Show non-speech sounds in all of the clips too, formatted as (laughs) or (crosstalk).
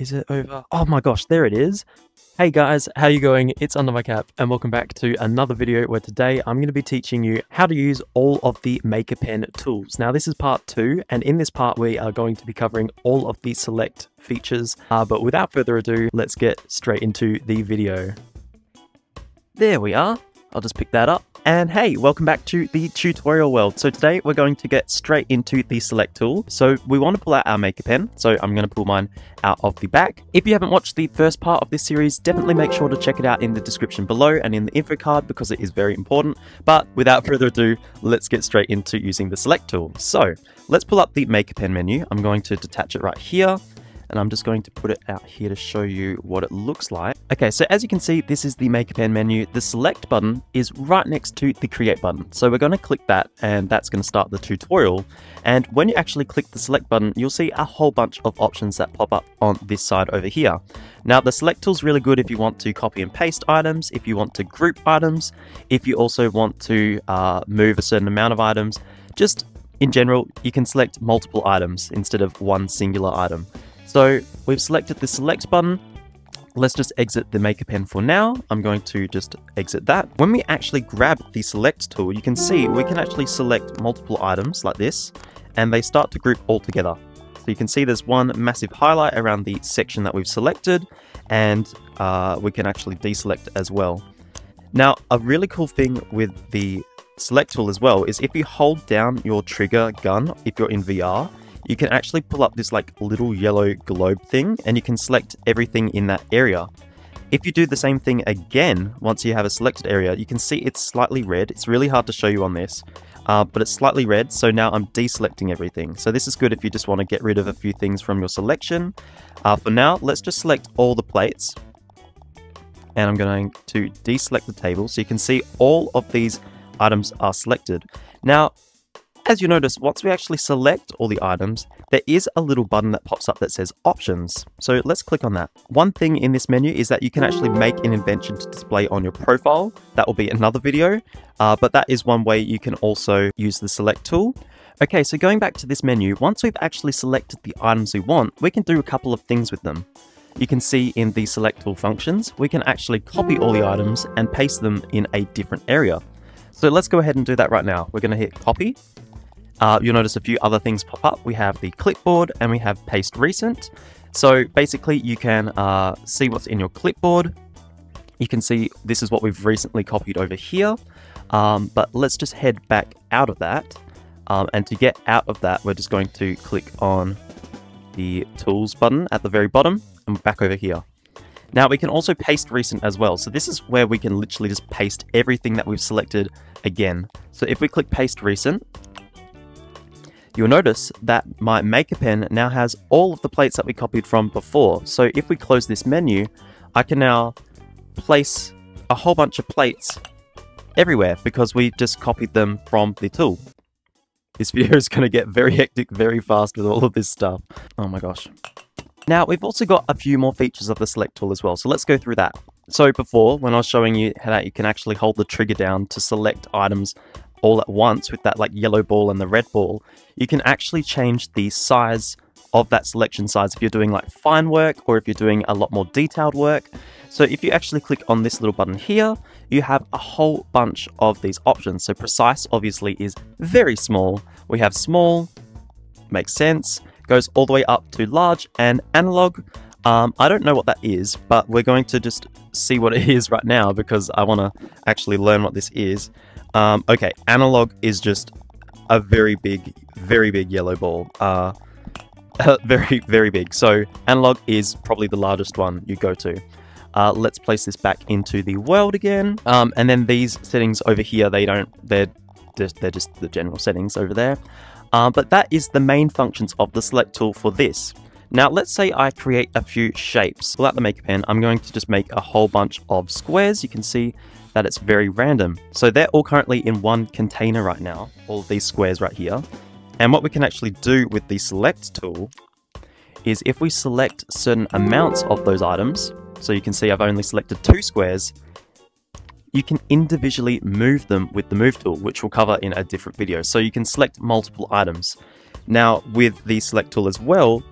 Is it over? Oh my gosh, there it is. Hey guys, how you going? It's Under My Cap and welcome back to another video where today I'm going to be teaching you how to use all of the Maker Pen tools. Now this is part two and in this part we are going to be covering all of the select features. Uh, but without further ado, let's get straight into the video. There we are. I'll just pick that up. And hey, welcome back to the tutorial world. So today we're going to get straight into the select tool. So we want to pull out our maker pen. So I'm going to pull mine out of the back. If you haven't watched the first part of this series, definitely make sure to check it out in the description below and in the info card because it is very important. But without further ado, let's get straight into using the select tool. So let's pull up the maker pen menu. I'm going to detach it right here and I'm just going to put it out here to show you what it looks like. Okay, so as you can see, this is the Maker Pen menu. The select button is right next to the create button. So we're going to click that and that's going to start the tutorial. And when you actually click the select button, you'll see a whole bunch of options that pop up on this side over here. Now the select tool is really good if you want to copy and paste items, if you want to group items, if you also want to uh, move a certain amount of items, just in general, you can select multiple items instead of one singular item. So we've selected the select button. Let's just exit the Maker Pen for now. I'm going to just exit that. When we actually grab the select tool, you can see we can actually select multiple items like this, and they start to group all together. So you can see there's one massive highlight around the section that we've selected, and uh, we can actually deselect as well. Now, a really cool thing with the select tool as well is if you hold down your trigger gun, if you're in VR, you can actually pull up this like little yellow globe thing and you can select everything in that area. If you do the same thing again, once you have a selected area, you can see it's slightly red. It's really hard to show you on this, uh, but it's slightly red. So now I'm deselecting everything. So this is good if you just want to get rid of a few things from your selection. Uh, for now, let's just select all the plates. And I'm going to deselect the table. So you can see all of these items are selected. Now, as you notice, once we actually select all the items, there is a little button that pops up that says options. So let's click on that. One thing in this menu is that you can actually make an invention to display on your profile. That will be another video, uh, but that is one way you can also use the select tool. Okay, so going back to this menu, once we've actually selected the items we want, we can do a couple of things with them. You can see in the select tool functions, we can actually copy all the items and paste them in a different area. So let's go ahead and do that right now. We're going to hit copy uh, you'll notice a few other things pop up. We have the clipboard and we have paste recent. So basically you can uh, see what's in your clipboard. You can see this is what we've recently copied over here. Um, but let's just head back out of that. Um, and to get out of that, we're just going to click on the tools button at the very bottom and back over here. Now we can also paste recent as well. So this is where we can literally just paste everything that we've selected again. So if we click paste recent, You'll notice that my Maker Pen now has all of the plates that we copied from before. So if we close this menu, I can now place a whole bunch of plates everywhere because we just copied them from the tool. This (laughs) video is going to get very hectic very fast with all of this stuff. Oh my gosh. Now, we've also got a few more features of the select tool as well, so let's go through that. So before, when I was showing you how you can actually hold the trigger down to select items all at once with that like yellow ball and the red ball, you can actually change the size of that selection size if you're doing like fine work or if you're doing a lot more detailed work. So if you actually click on this little button here, you have a whole bunch of these options. So precise obviously is very small. We have small, makes sense, goes all the way up to large and analog. Um, I don't know what that is, but we're going to just see what it (laughs) is right now because I want to actually learn what this is. Um, okay, analog is just a very big, very big yellow ball. Uh, (laughs) very, very big. So analog is probably the largest one you go to. Uh, let's place this back into the world again. Um, and then these settings over here, they don't, they're just, they're just the general settings over there. Uh, but that is the main functions of the select tool for this. Now, let's say I create a few shapes. Without out the Maker Pen, I'm going to just make a whole bunch of squares. You can see that it's very random. So they're all currently in one container right now, all these squares right here. And what we can actually do with the select tool is if we select certain amounts of those items, so you can see I've only selected two squares, you can individually move them with the move tool, which we'll cover in a different video. So you can select multiple items. Now with the select tool as well,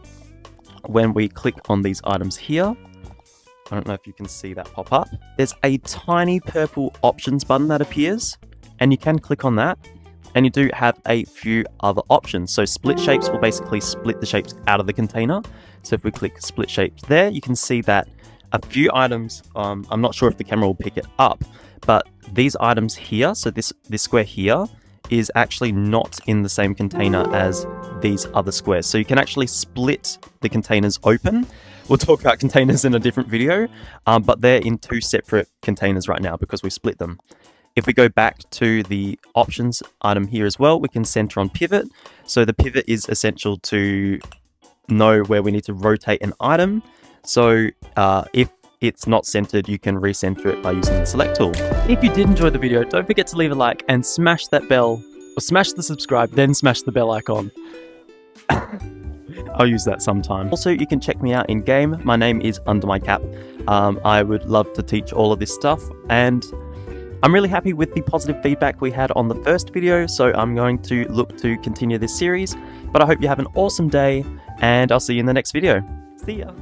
when we click on these items here, I don't know if you can see that pop up, there's a tiny purple options button that appears, and you can click on that, and you do have a few other options. So split shapes will basically split the shapes out of the container. So if we click split shapes there, you can see that a few items, um, I'm not sure if the camera will pick it up, but these items here, so this, this square here, is actually not in the same container as these other squares. So you can actually split the containers open. We'll talk about containers in a different video, um, but they're in two separate containers right now because we split them. If we go back to the options item here as well, we can center on pivot. So the pivot is essential to know where we need to rotate an item. So uh, if it's not centered, you can recenter it by using the select tool. If you did enjoy the video, don't forget to leave a like and smash that bell, or smash the subscribe, then smash the bell icon. (coughs) I'll use that sometime. Also, you can check me out in game. My name is Under My Cap. Um, I would love to teach all of this stuff, and I'm really happy with the positive feedback we had on the first video, so I'm going to look to continue this series. But I hope you have an awesome day, and I'll see you in the next video. See ya!